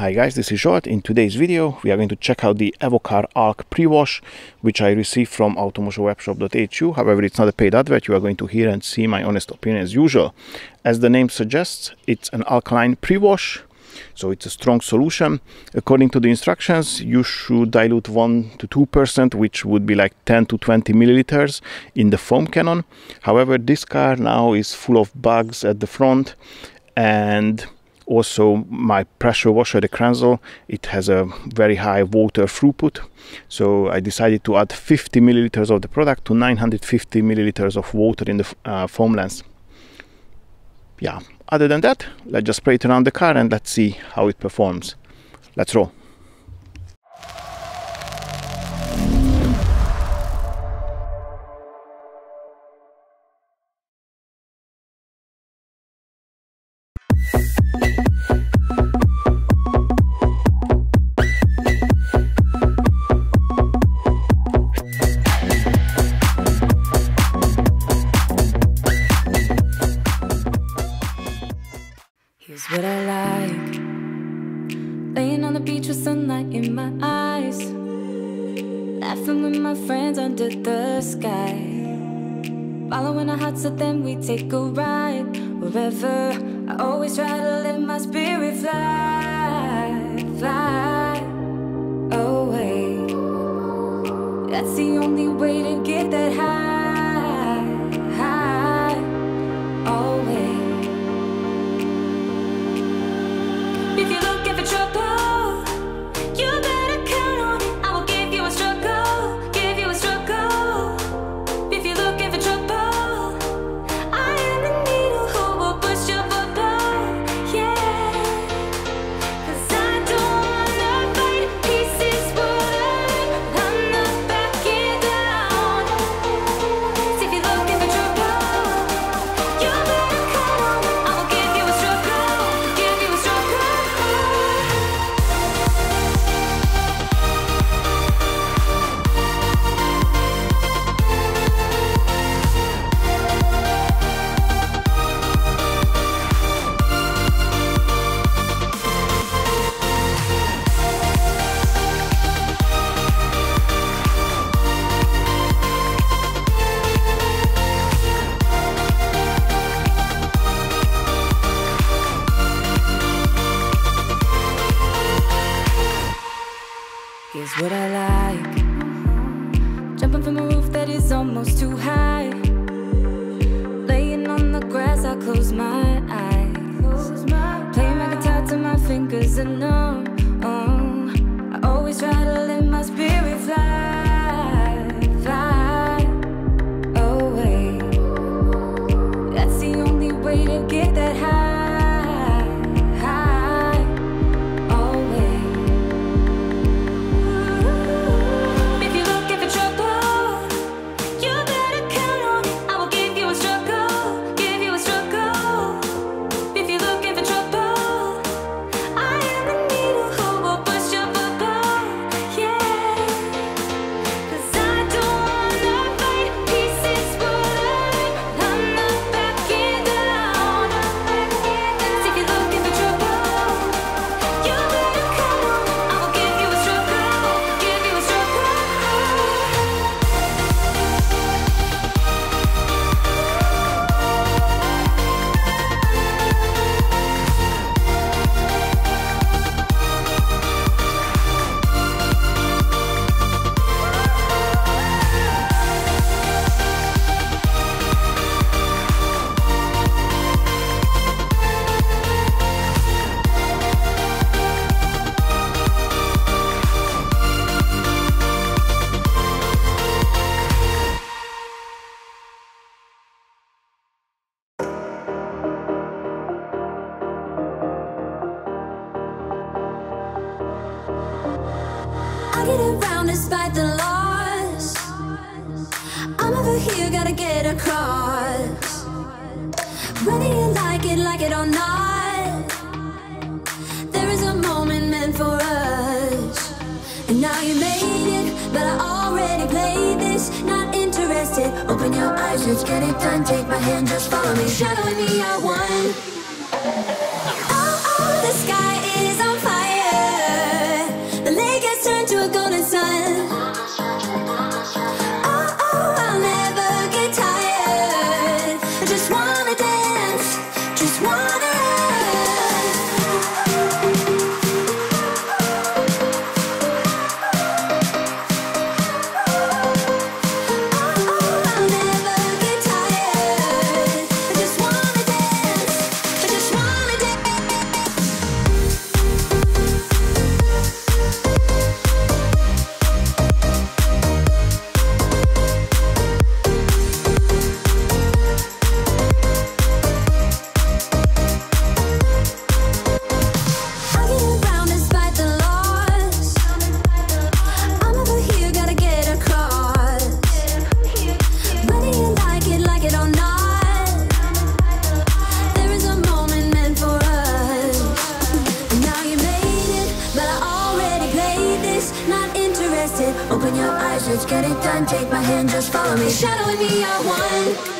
Hi guys, this is Zsolt. In today's video, we are going to check out the Ewocar Alk pre-wash, which I received from automosowebshop.hu. However, it's not a paid advert. You are going to hear and see my honest opinion as usual. As the name suggests, it's an alkaline pre-wash, so it's a strong solution. According to the instructions, you should dilute 1 to 2%, which would be like 10 to 20 milliliters in the foam cannon. However, this car now is full of bugs at the front and also my pressure washer the Kränzle it has a very high water throughput. So I decided to add 50 milliliters of the product to 950 milliliters of water in the uh, foam lance. Yeah other than that let's just spray it around the car and let's see how it performs. Let's roll Sunlight in my eyes. Laughing with my friends under the sky. Following our hearts, so then we take a ride. Wherever I always try to let my spirit fly Fly away. That's the only way to get that high Here's what I like Jumping from a roof that is almost too high. Laying on the grass, I close my eyes. Playing my guitar till my fingers are numb. Oh, I always try to let my spirit fly, Not interested. Open your eyes, let's get it done. Take my hand, just follow me. Shadowing me, I won. Done. Take my hand, just follow me. Shadow and me are one.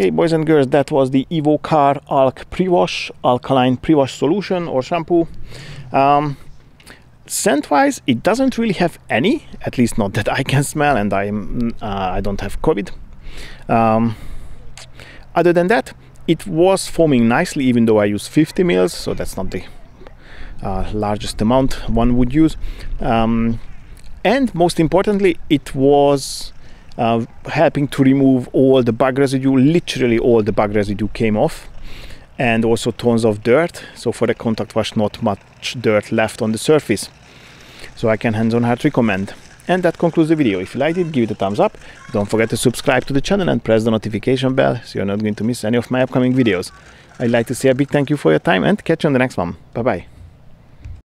Okay, boys and girls, that was the Ewocar Alk Pre-Wash, Alkaline Pre-Wash Solution or shampoo. Um, scent-wise, it doesn't really have any, at least not that I can smell, and I'm uh, I don't have COVID. Um, other than that, it was foaming nicely, even though I use 50 mils, so that's not the uh, largest amount one would use. Um, and most importantly, it was uh, helping to remove all the bug residue. Literally, all the bug residue came off, and also tons of dirt. So for the contact wash, not much dirt left on the surface. So I can hands-on heart recommend. And that concludes the video. If you liked it, give it a thumbs up. Don't forget to subscribe to the channel and press the notification bell so you're not going to miss any of my upcoming videos. I'd like to say a big thank you for your time and catch you on the next one. Bye bye.